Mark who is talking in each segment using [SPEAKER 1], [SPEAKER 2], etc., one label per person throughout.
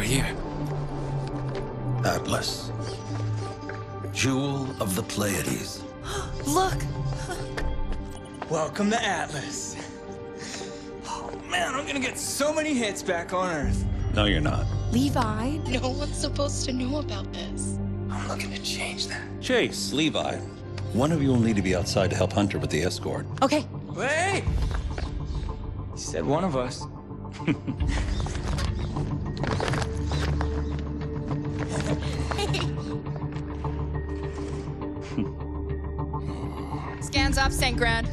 [SPEAKER 1] We're here.
[SPEAKER 2] Atlas. Jewel of the Pleiades.
[SPEAKER 3] Look!
[SPEAKER 4] Welcome to Atlas. Oh man, I'm gonna get so many hits back on Earth.
[SPEAKER 2] No, you're not.
[SPEAKER 3] Levi?
[SPEAKER 5] No one's supposed to know about this.
[SPEAKER 4] I'm looking to change that.
[SPEAKER 2] Chase, Levi. One of you will need to be outside to help Hunter with the escort.
[SPEAKER 3] Okay.
[SPEAKER 4] Wait! He said one of us.
[SPEAKER 3] Scans off St. Grand.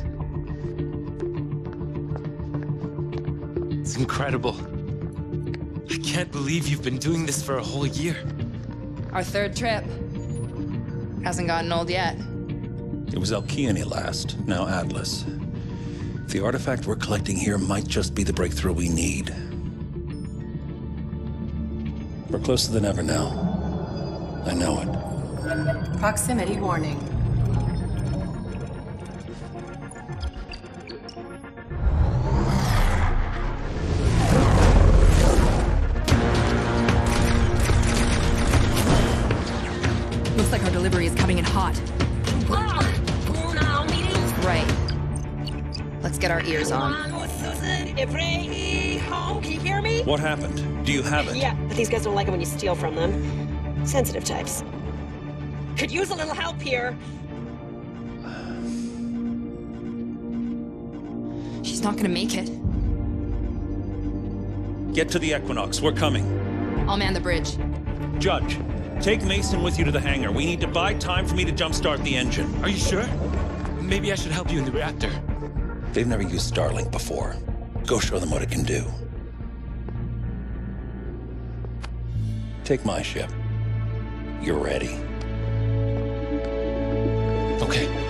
[SPEAKER 1] It's incredible. I can't believe you've been doing this for a whole year.
[SPEAKER 3] Our third trip. Hasn't gotten old yet.
[SPEAKER 2] It was Alcyone last, now Atlas. The artifact we're collecting here might just be the breakthrough we need. We're closer than ever now. I know it.
[SPEAKER 6] Proximity warning.
[SPEAKER 3] Ears on.
[SPEAKER 7] Home, can you hear me?
[SPEAKER 2] What happened? Do you have it?
[SPEAKER 7] Yeah, but these guys don't like it when you steal from them. Sensitive types. Could use a little help here.
[SPEAKER 3] She's not gonna make it.
[SPEAKER 2] Get to the Equinox. We're coming.
[SPEAKER 3] I'll man the bridge.
[SPEAKER 2] Judge, take Mason with you to the hangar. We need to buy time for me to jumpstart the engine.
[SPEAKER 1] Are you sure? Maybe I should help you in the reactor.
[SPEAKER 2] They've never used Starlink before. Go show them what it can do. Take my ship. You're ready.
[SPEAKER 1] Okay.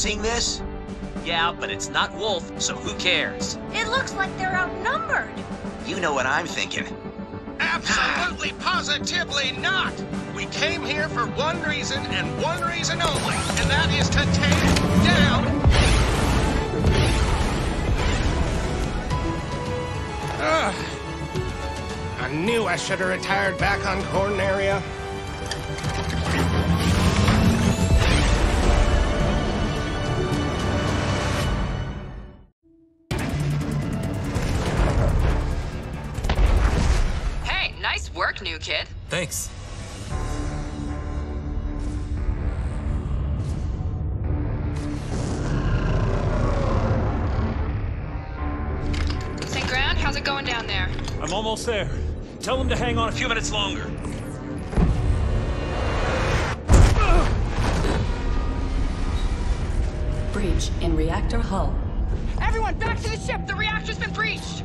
[SPEAKER 2] You
[SPEAKER 8] boys seen this? Yeah, but it's not Wolf, so who cares?
[SPEAKER 9] It looks like they're outnumbered.
[SPEAKER 8] You know what I'm thinking.
[SPEAKER 10] Absolutely, positively not! We came here for one reason and one reason only, and that is to take down. Ugh. I knew I should have retired back on Corneria.
[SPEAKER 3] Hey, new kid.
[SPEAKER 1] Thanks.
[SPEAKER 3] St. Grand, how's it going down there?
[SPEAKER 2] I'm almost there. Tell them to hang on a few minutes longer.
[SPEAKER 6] Breach in reactor hull.
[SPEAKER 3] Everyone, back to the ship! The reactor's been breached!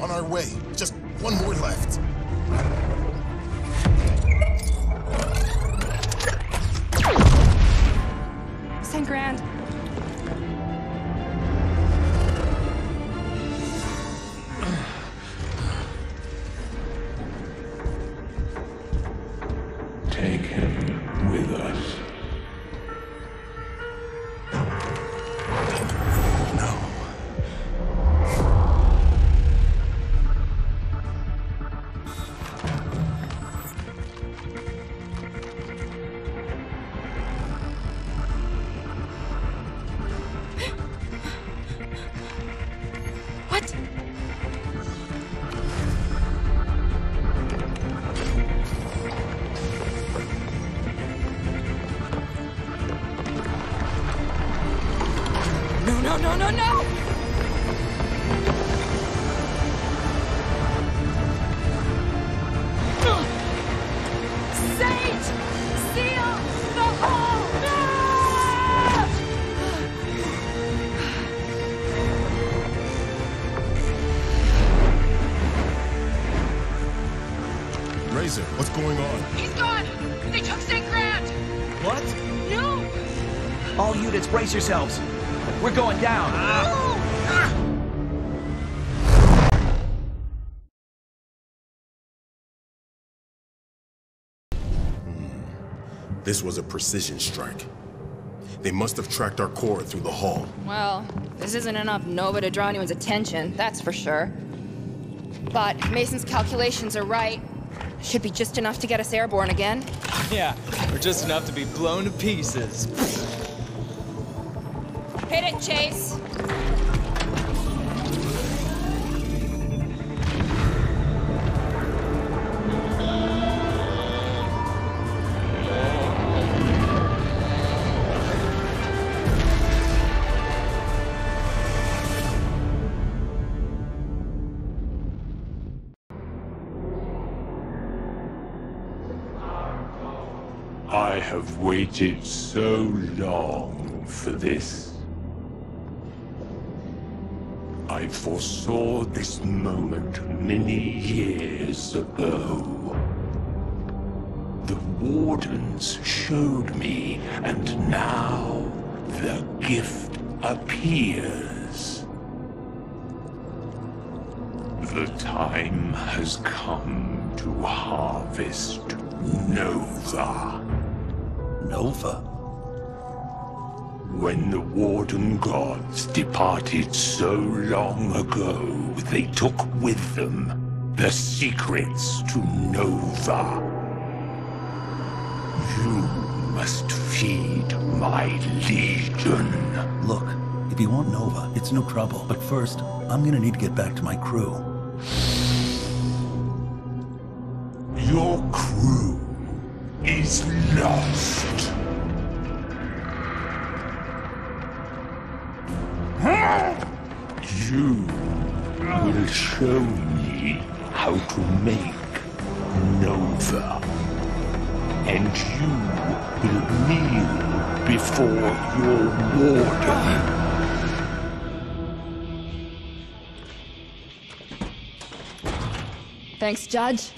[SPEAKER 11] On our way. Just one more left.
[SPEAKER 3] St. Grand.
[SPEAKER 11] Razor, what's going on?
[SPEAKER 9] He's gone! They took St. Grand!
[SPEAKER 4] What?
[SPEAKER 9] No!
[SPEAKER 12] All units, brace yourselves. We're going down. Hmm.
[SPEAKER 11] This was a precision strike. They must have tracked our core through the hall.
[SPEAKER 3] Well, this isn't enough Nova to draw anyone's attention, that's for sure. But Mason's calculations are right, should be just enough to get us airborne again.
[SPEAKER 4] Yeah, or just enough to be blown to pieces.
[SPEAKER 3] Hit it, Chase!
[SPEAKER 13] Have waited so long for this. I foresaw this moment many years ago. The Wardens showed me, and now the gift appears. The time has come to harvest Nova.
[SPEAKER 2] Nova?
[SPEAKER 13] When the Warden gods departed so long ago, they took with them the secrets to Nova. You must feed my legion.
[SPEAKER 2] Look, if you want Nova, it's no trouble. But first, I'm gonna need to get back to my crew.
[SPEAKER 13] Your crew is lost. You will show me how to make Nova. And you will kneel before your warden.
[SPEAKER 3] Thanks, Judge.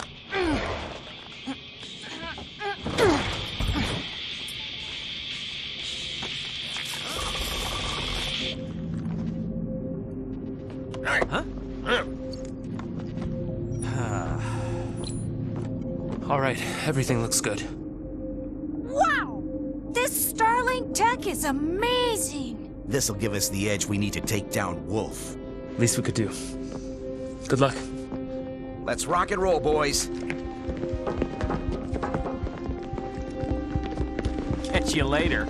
[SPEAKER 1] All right, everything looks good.
[SPEAKER 9] Wow! This Starlink tech is amazing!
[SPEAKER 12] This'll give us the edge we need to take down Wolf.
[SPEAKER 1] Least we could do. Good luck.
[SPEAKER 12] Let's rock and roll, boys.
[SPEAKER 4] Catch you later.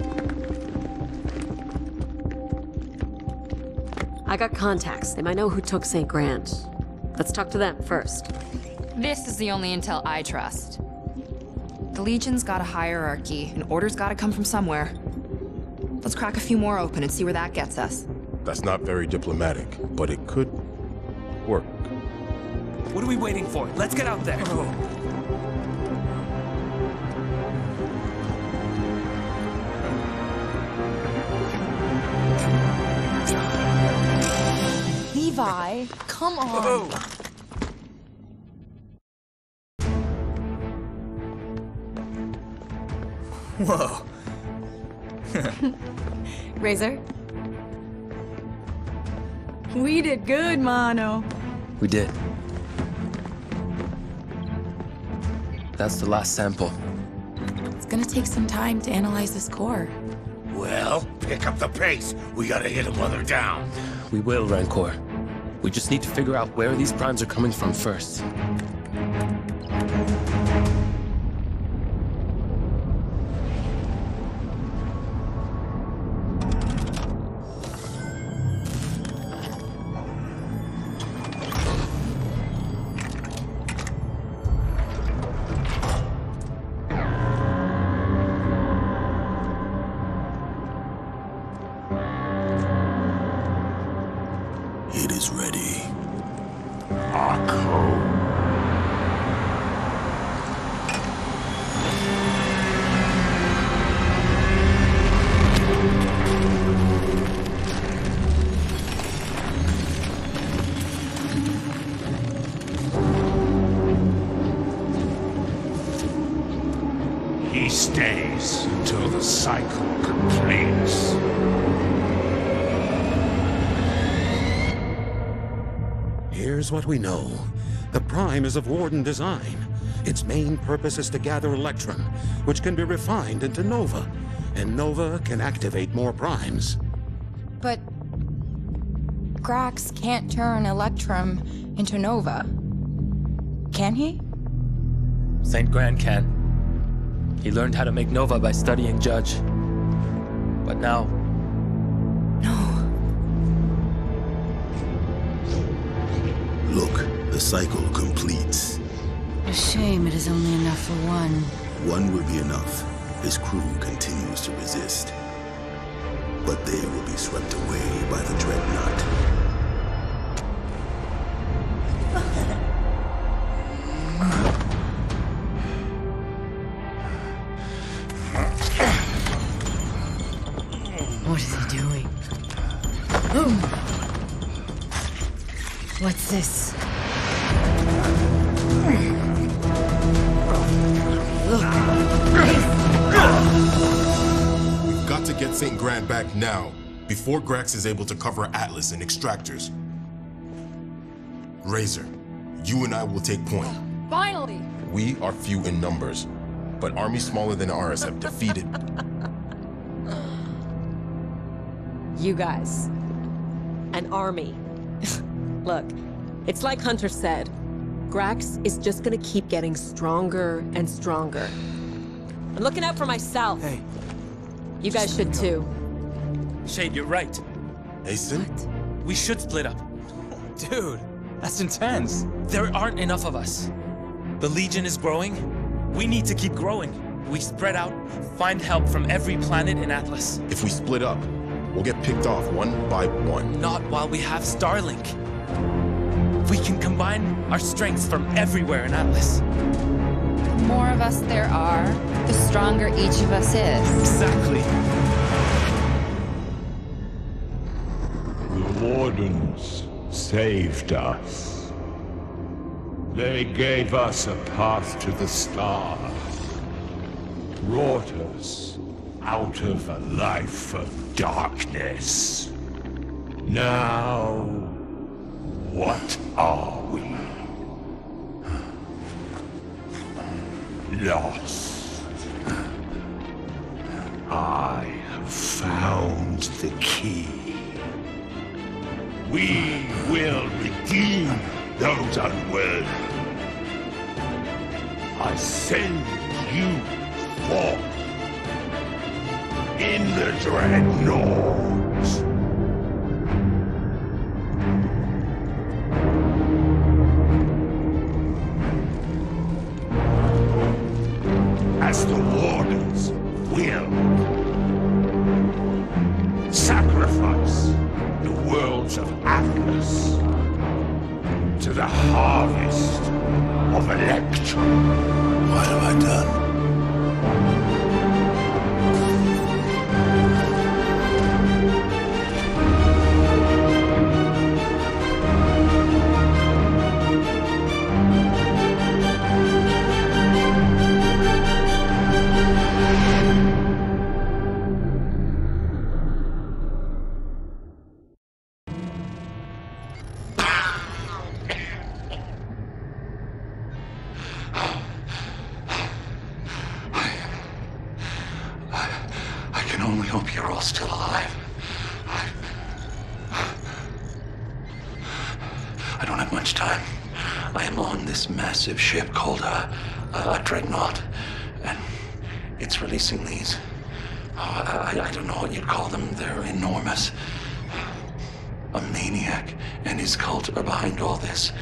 [SPEAKER 7] I got contacts. They might know who took St. Grand. Let's talk to them first.
[SPEAKER 3] This is the only intel I trust. The Legion's got a hierarchy, and orders gotta come from somewhere. Let's crack a few more open and see where that gets us.
[SPEAKER 11] That's not very diplomatic, but it could work.
[SPEAKER 4] What are we waiting for? Let's get out there. Oh.
[SPEAKER 5] Levi, come on. Oh.
[SPEAKER 4] Whoa.
[SPEAKER 5] Razor? We did good, Mono.
[SPEAKER 1] We did. That's the last sample.
[SPEAKER 5] It's gonna take some time to analyze this core.
[SPEAKER 8] Well, pick up the pace. We gotta hit them while they're down.
[SPEAKER 1] We will, Rancor. We just need to figure out where these primes are coming from first.
[SPEAKER 8] Here's what we know. The Prime is of Warden design. Its main purpose is to gather Electrum, which can be refined into Nova. And Nova can activate more Primes.
[SPEAKER 5] But Grax can't turn Electrum into Nova. Can he?
[SPEAKER 1] St. Grand can. He learned how to make Nova by studying Judge. But now...
[SPEAKER 14] Look, the cycle completes.
[SPEAKER 15] A shame it is only enough for one.
[SPEAKER 14] One will be enough. His crew continues to resist. But they will be swept away by the Dreadnought.
[SPEAKER 11] Before Grax is able to cover Atlas and extractors. Razor, you and I will take point.
[SPEAKER 16] Finally!
[SPEAKER 11] We are few in numbers, but armies smaller than ours have defeated.
[SPEAKER 7] You guys. An army. Look, it's like Hunter said. Grax is just gonna keep getting stronger and stronger. I'm looking out for myself. Hey. You guys should too.
[SPEAKER 1] Shade, you're right.
[SPEAKER 11] Asen?
[SPEAKER 1] We should split up.
[SPEAKER 4] Dude, that's intense.
[SPEAKER 1] There aren't enough of us. The Legion is growing. We need to keep growing. We spread out, find help from every planet in Atlas.
[SPEAKER 11] If we split up, we'll get picked off one by one.
[SPEAKER 1] Not while we have Starlink. We can combine our strengths from everywhere in Atlas.
[SPEAKER 3] The more of us there are, the stronger each of us is.
[SPEAKER 1] Exactly.
[SPEAKER 13] Wardens saved us. They gave us a path to the stars. Brought us out of a life of darkness. Now, what are we? Lost. I have found the key. We will redeem those unworthy. I send you forth in the dreadnought. As the wardens will Atlas to the harvest of Electrum.
[SPEAKER 14] What have I done?
[SPEAKER 17] I don't have much time. I am on this massive ship called a, a, dreadnought, and it's releasing these. oh, I, I don't know what you'd call them. They're enormous. A maniac and his cult are behind all this.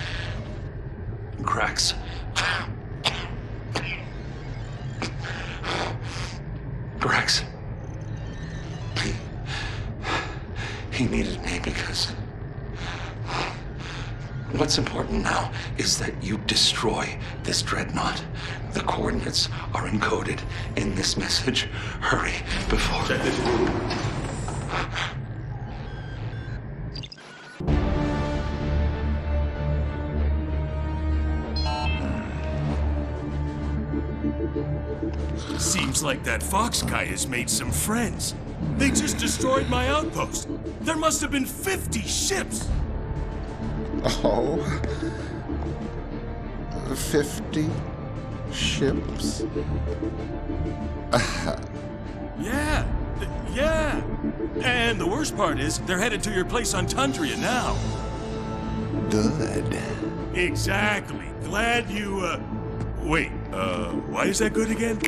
[SPEAKER 17] Grax. Grax. He, he needed me because what's important now is that you destroy this dreadnought. The coordinates are encoded in this message. Hurry before. Check this
[SPEAKER 13] Seems like that Fox guy has made some friends. They just destroyed my outpost. There must have been 50 ships.
[SPEAKER 18] Oh. 50 ships?
[SPEAKER 13] Yeah, yeah. And the worst part is, they're headed to your place on Tundria now.
[SPEAKER 18] Good.
[SPEAKER 13] Exactly. Glad you, uh... Wait, uh, why is that good again?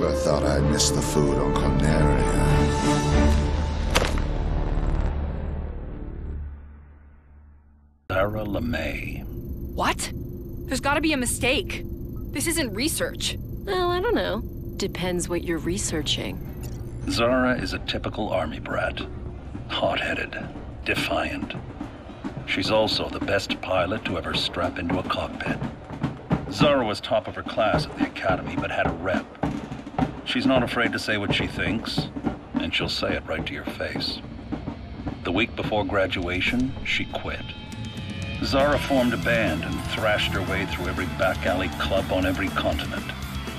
[SPEAKER 18] Never thought I'd miss the food on Corneria.
[SPEAKER 2] Sarah LeMay.
[SPEAKER 3] What? There's gotta be a mistake. This isn't research.
[SPEAKER 19] Well, I don't know. Depends what you're researching.
[SPEAKER 2] Zara is a typical army brat. Hot-headed, defiant. She's also the best pilot to ever strap into a cockpit. Zara was top of her class at the academy, but had a rep. She's not afraid to say what she thinks, and she'll say it right to your face. The week before graduation, she quit. Zara formed a band and thrashed her way through every back alley club on every continent.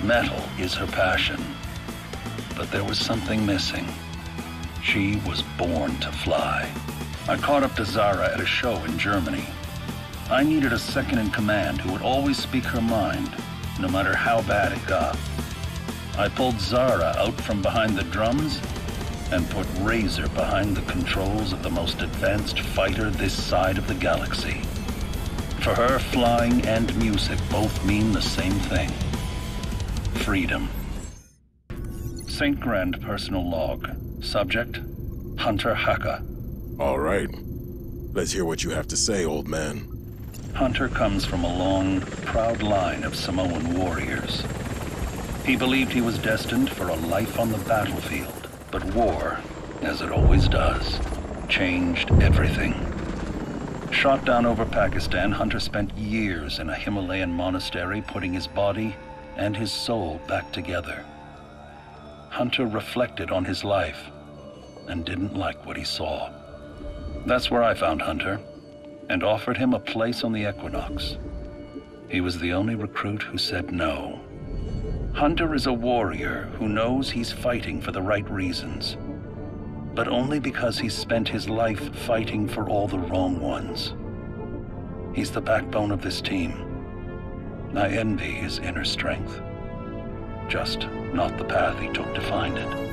[SPEAKER 2] Metal is her passion. But there was something missing. She was born to fly. I caught up to Zara at a show in Germany. I needed a second in command who would always speak her mind, no matter how bad it got. I pulled Zara out from behind the drums and put Razor behind the controls of the most advanced fighter this side of the galaxy. For her, flying and music both mean the same thing. Freedom. St. Grand personal log. Subject, Hunter Haka.
[SPEAKER 11] All right. Let's hear what you have to say, old man.
[SPEAKER 2] Hunter comes from a long, proud line of Samoan warriors. He believed he was destined for a life on the battlefield, but war, as it always does, changed everything. Shot down over Pakistan, Hunter spent years in a Himalayan monastery putting his body and his soul back together. Hunter reflected on his life and didn't like what he saw. That's where I found Hunter and offered him a place on the Equinox. He was the only recruit who said no. Hunter is a warrior who knows he's fighting for the right reasons, but only because he's spent his life fighting for all the wrong ones. He's the backbone of this team. I envy his inner strength. Just not the path he took to find it.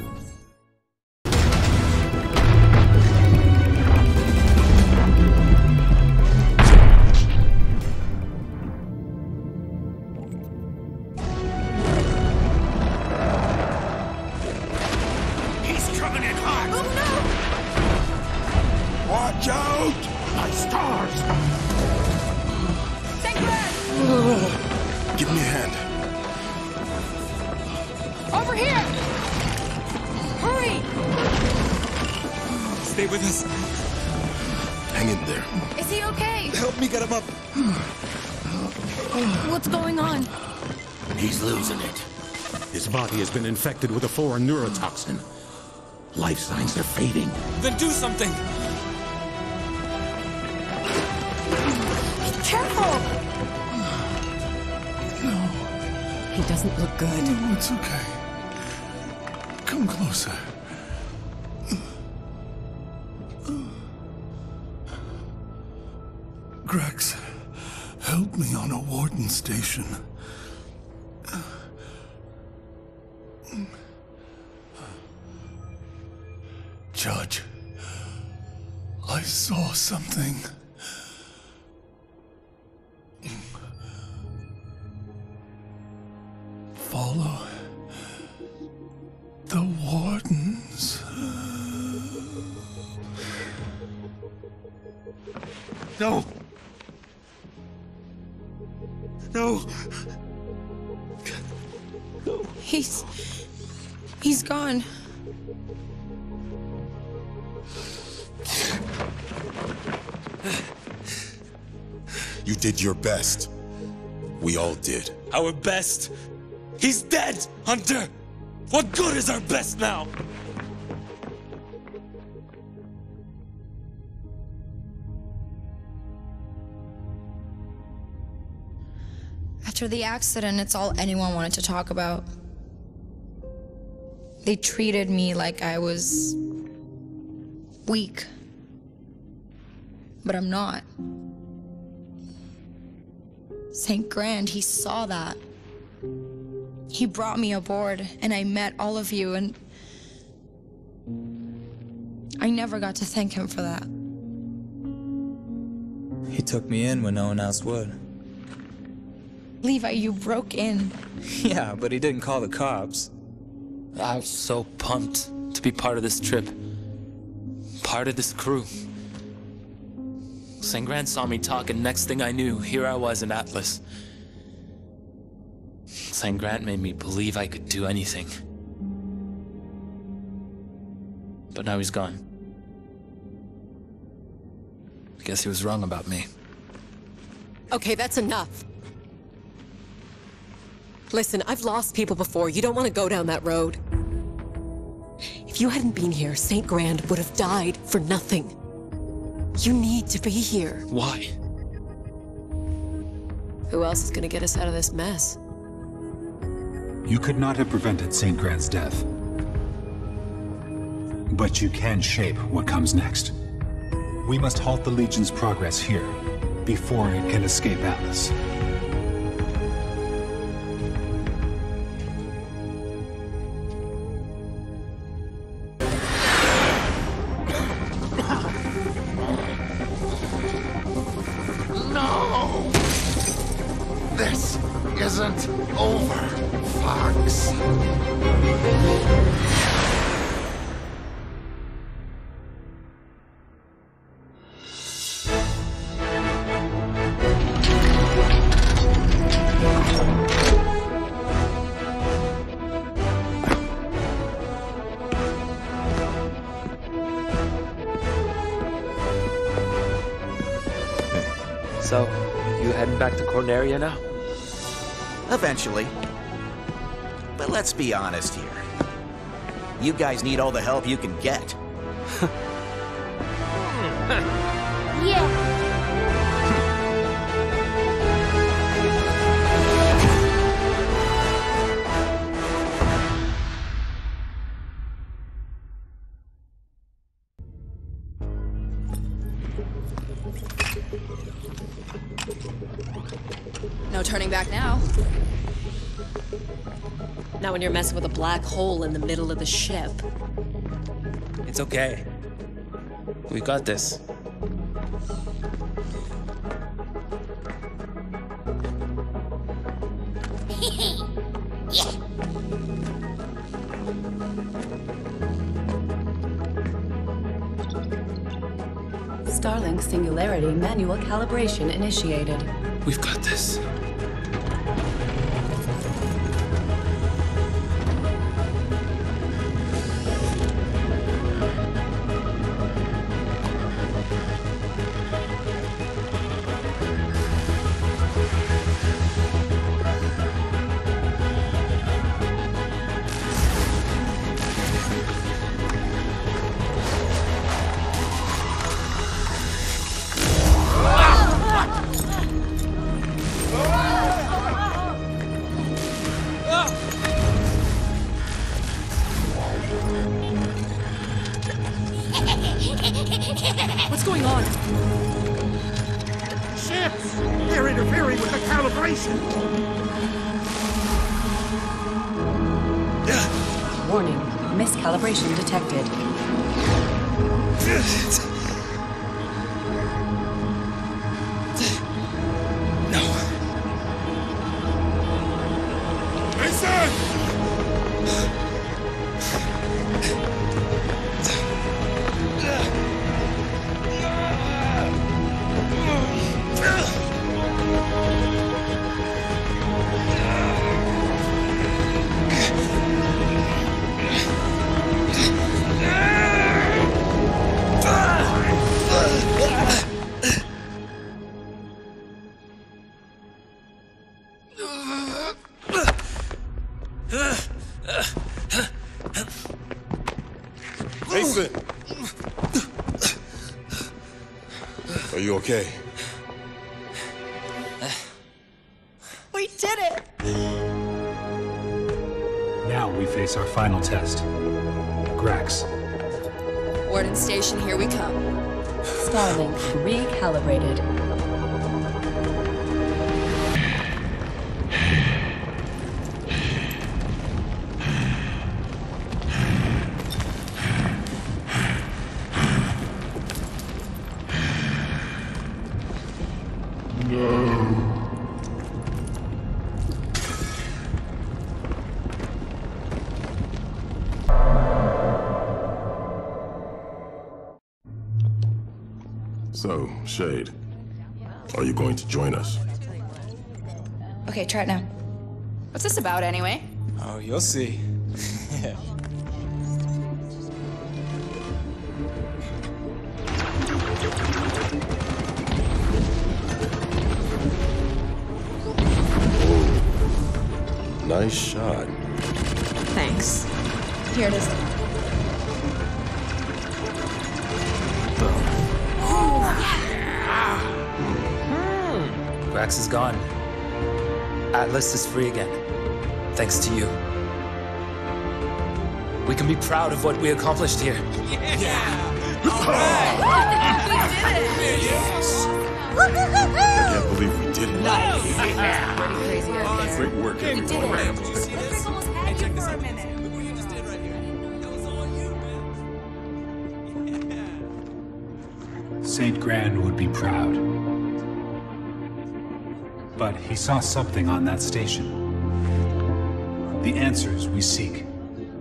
[SPEAKER 8] Infected with a foreign neurotoxin. Life signs are fading.
[SPEAKER 4] Then do something.
[SPEAKER 9] Be careful! No.
[SPEAKER 15] He doesn't look good.
[SPEAKER 20] No, it's okay. Come closer. Grax, help me on a warden station.
[SPEAKER 11] You did your best. We all did.
[SPEAKER 1] Our best? He's dead, Hunter! What good is our best now?
[SPEAKER 5] After the accident, it's all anyone wanted to talk about. They treated me like I was weak. But I'm not. St. Grand, he saw that. He brought me aboard, and I met all of you, and I never got to thank him for that.
[SPEAKER 4] He took me in when no one else would.
[SPEAKER 5] Levi, you broke in.
[SPEAKER 4] Yeah, but he didn't call the cops.
[SPEAKER 1] I was so pumped to be part of this trip. Part of this crew. St. Grand saw me talk, and next thing I knew, here I was in Atlas. St. Grand made me believe I could do anything. But now he's gone. I guess he was wrong about me.
[SPEAKER 7] Okay, that's enough. Listen, I've lost people before. You don't want to go down that road. If you hadn't been here, St. Grand would have died for nothing. You need to be here.
[SPEAKER 1] Why?
[SPEAKER 7] Who else is gonna get us out of this mess?
[SPEAKER 21] You could not have prevented St. Grand's death. But you can shape what comes next. We must halt the Legion's progress here, before it can escape Atlas.
[SPEAKER 1] You
[SPEAKER 12] guys need all the help you can get.
[SPEAKER 9] yeah.
[SPEAKER 7] When you're messing with a black hole in the middle of the ship.
[SPEAKER 1] It's okay. We got this.
[SPEAKER 6] Starlink Singularity manual calibration initiated.
[SPEAKER 1] We've got this.
[SPEAKER 7] We
[SPEAKER 3] come.
[SPEAKER 6] Starlink recalibrated.
[SPEAKER 5] Try it now.
[SPEAKER 3] What's this about, anyway?
[SPEAKER 4] Oh, you'll see.
[SPEAKER 11] Nice shot.
[SPEAKER 7] Thanks.
[SPEAKER 5] Here it is. Oh. Hmm.
[SPEAKER 1] Grax is gone. Atlas is free again. Thanks to you. We can be proud of what we accomplished here. Yeah. Yes!
[SPEAKER 11] I can't believe we did it. Great work, everyone.
[SPEAKER 9] I checked this out. Look
[SPEAKER 13] what you just did right here. That was all you, man. Yeah!
[SPEAKER 21] St. Grand would be proud. But he saw something on that station. The answers we seek.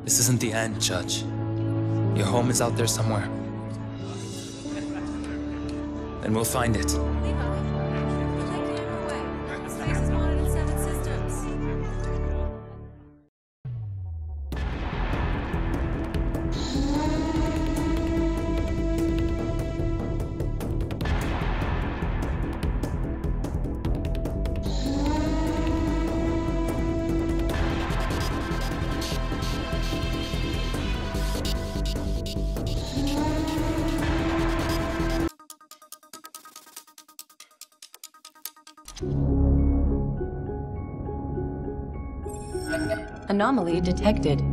[SPEAKER 1] This isn't the end, Judge. Your home is out there somewhere. And we'll find it.
[SPEAKER 6] Anomaly detected.